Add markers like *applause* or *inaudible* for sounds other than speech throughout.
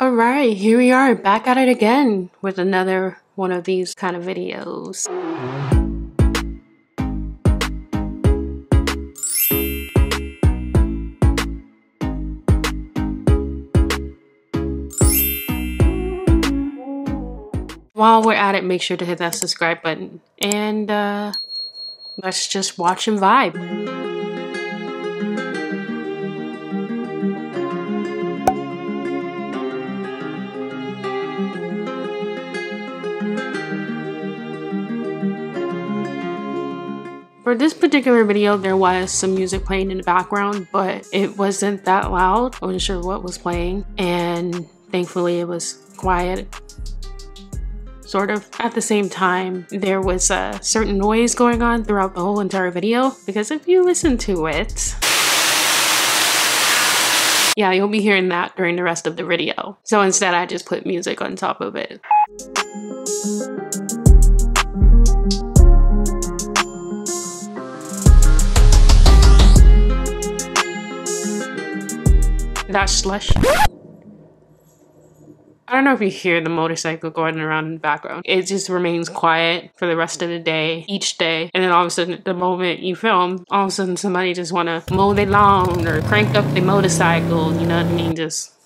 All right, here we are back at it again with another one of these kind of videos. While we're at it, make sure to hit that subscribe button and uh, let's just watch and vibe. For this particular video, there was some music playing in the background, but it wasn't that loud. I wasn't sure what was playing, and thankfully it was quiet. Sort of. At the same time, there was a certain noise going on throughout the whole entire video, because if you listen to it, yeah, you'll be hearing that during the rest of the video. So instead, I just put music on top of it. That slush. I don't know if you hear the motorcycle going around in the background. It just remains quiet for the rest of the day, each day. And then all of a sudden, the moment you film, all of a sudden somebody just want to mow their lawn or crank up the motorcycle, you know what I mean? Just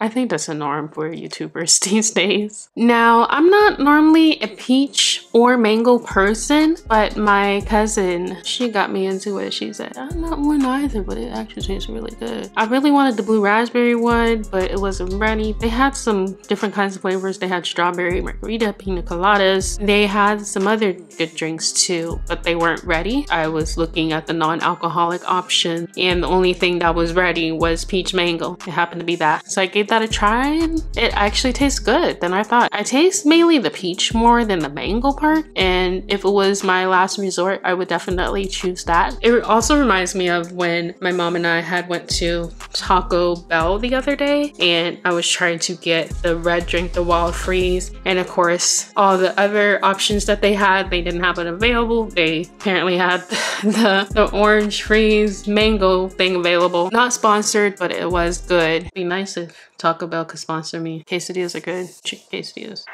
I think that's a norm for YouTubers *laughs* these days. Now, I'm not normally a peach or mango person, but my cousin, she got me into it. She said, I'm not one either, but it actually tastes really good. I really wanted the blue raspberry one, but it wasn't ready. They had some different kinds of flavors. They had strawberry, margarita, pina coladas. They had some other good drinks too, but they weren't ready. I was looking at the non-alcoholic option, and the only thing that was ready was peach mango. It happened to be that. So I gave that a try and it actually tastes good than I thought. I taste mainly the peach more than the mango part and if it was my last resort I would definitely choose that. It also reminds me of when my mom and I had went to Taco Bell the other day and I was trying to get the red drink, the wild freeze and of course all the other options that they had they didn't have it available. They apparently had *laughs* the, the orange freeze mango thing available. Not sponsored but it was good. It'd be nice if Taco Bell could sponsor me. Quesadillas are good. Chicken quesadillas.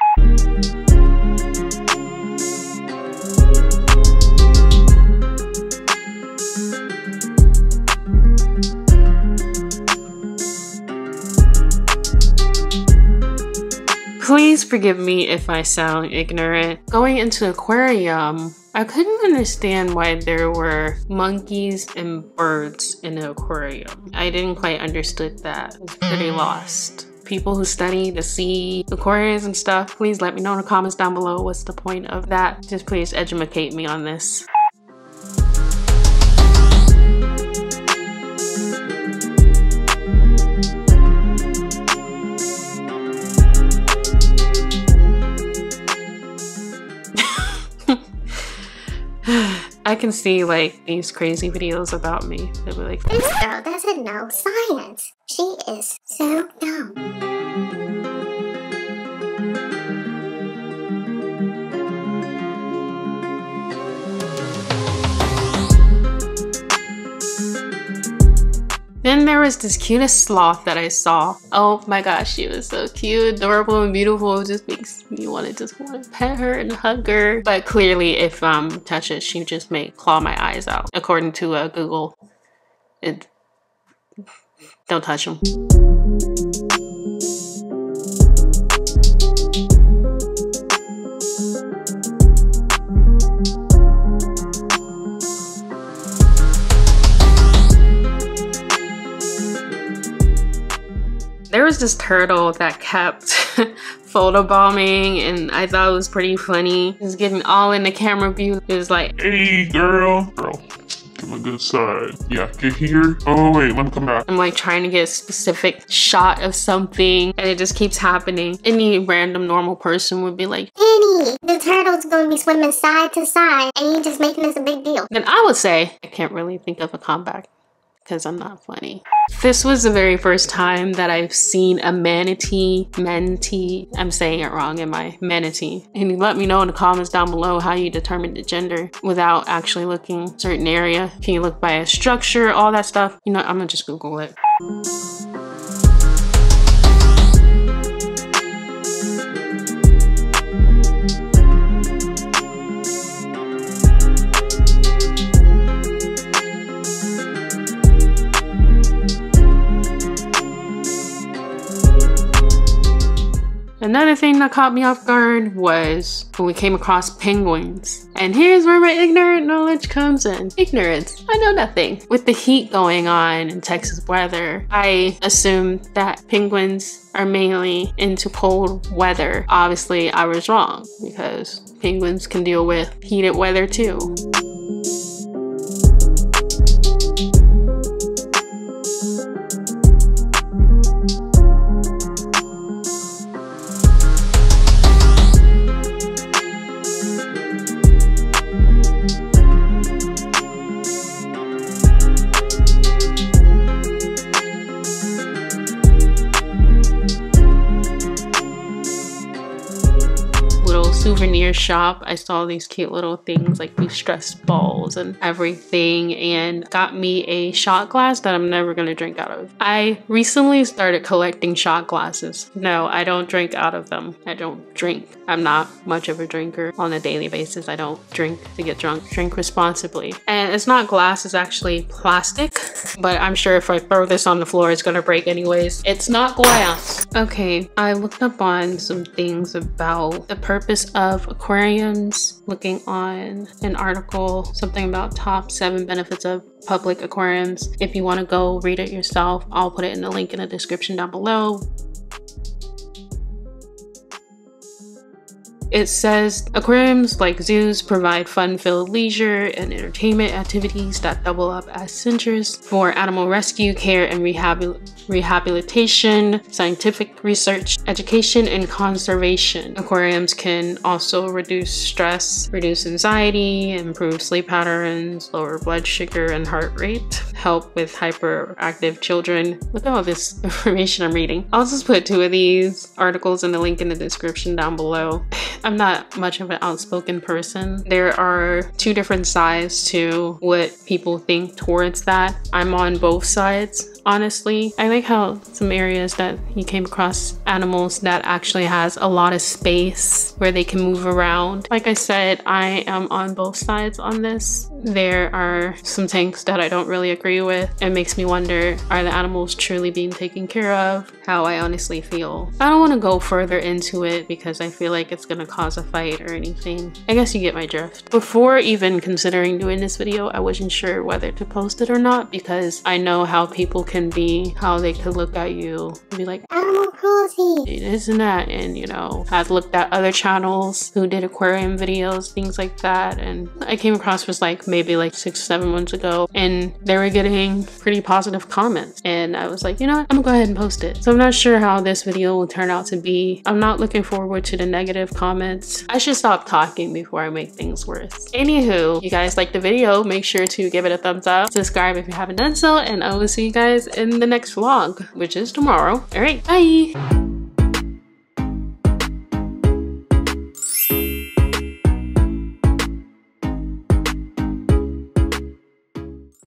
Please forgive me if I sound ignorant. Going into aquarium, I couldn't understand why there were monkeys and birds in the aquarium. I didn't quite understood that. I was pretty lost. People who study the sea, aquariums and stuff, please let me know in the comments down below what's the point of that. Just please educate me on this. I can see like these crazy videos about me. They'll be like, This girl doesn't know science. She is so dumb. Then there was this cutest sloth that I saw. Oh my gosh, she was so cute, adorable, and beautiful. It just makes me want to just want to pet her and hug her. But clearly, if um touch it, she just may claw my eyes out. According to uh, Google, it don't touch them. Was this turtle that kept *laughs* photobombing and I thought it was pretty funny. He was getting all in the camera view. It was like, Hey, girl. Girl, give me a good side. Yeah, get here. Oh, wait, let me come back. I'm like trying to get a specific shot of something and it just keeps happening. Any random normal person would be like, Penny, the turtle's gonna be swimming side to side and you just making this a big deal. then I would say, I can't really think of a comeback because I'm not funny. This was the very first time that I've seen a manatee, manatee, I'm saying it wrong, am I? Manatee. And let me know in the comments down below how you determine the gender without actually looking certain area. Can you look by a structure, all that stuff? You know, I'm gonna just Google it. Another thing that caught me off guard was when we came across penguins. And here's where my ignorant knowledge comes in. Ignorance. I know nothing. With the heat going on in Texas weather, I assumed that penguins are mainly into cold weather. Obviously, I was wrong because penguins can deal with heated weather too. Souvenir shop, I saw these cute little things like these stress balls and everything and got me a shot glass that I'm never gonna drink out of. I recently started collecting shot glasses. No, I don't drink out of them. I don't drink. I'm not much of a drinker on a daily basis. I don't drink to get drunk. Drink responsibly. And it's not glass, it's actually plastic. But I'm sure if I throw this on the floor, it's gonna break anyways. It's not glass. Okay, I looked up on some things about the purpose of aquariums, looking on an article, something about top seven benefits of public aquariums. If you want to go read it yourself, I'll put it in the link in the description down below. It says aquariums like zoos provide fun-filled leisure and entertainment activities that double up as centers for animal rescue, care, and rehabil rehabilitation, scientific research, education, and conservation. Aquariums can also reduce stress, reduce anxiety, improve sleep patterns, lower blood sugar and heart rate, help with hyperactive children. Look at all this *laughs* information I'm reading. I'll just put two of these articles in the link in the description down below. *laughs* I'm not much of an outspoken person. There are two different sides to what people think towards that. I'm on both sides honestly. I like how some areas that you came across animals that actually has a lot of space where they can move around. Like I said, I am on both sides on this. There are some tanks that I don't really agree with. It makes me wonder, are the animals truly being taken care of? How I honestly feel. I don't want to go further into it because I feel like it's gonna cause a fight or anything. I guess you get my drift. Before even considering doing this video, I wasn't sure whether to post it or not because I know how people can be how they could look at you and be like, Animal cruelty. Isn't that? And you know, I've looked at other channels who did aquarium videos, things like that. And I came across was like maybe like six, seven months ago, and they were getting pretty positive comments. And I was like, you know what? I'm gonna go ahead and post it. So I'm not sure how this video will turn out to be. I'm not looking forward to the negative comments. I should stop talking before I make things worse. Anywho, you guys like the video, make sure to give it a thumbs up, subscribe if you haven't done so, and I will see you guys in the next vlog, which is tomorrow. All right, bye.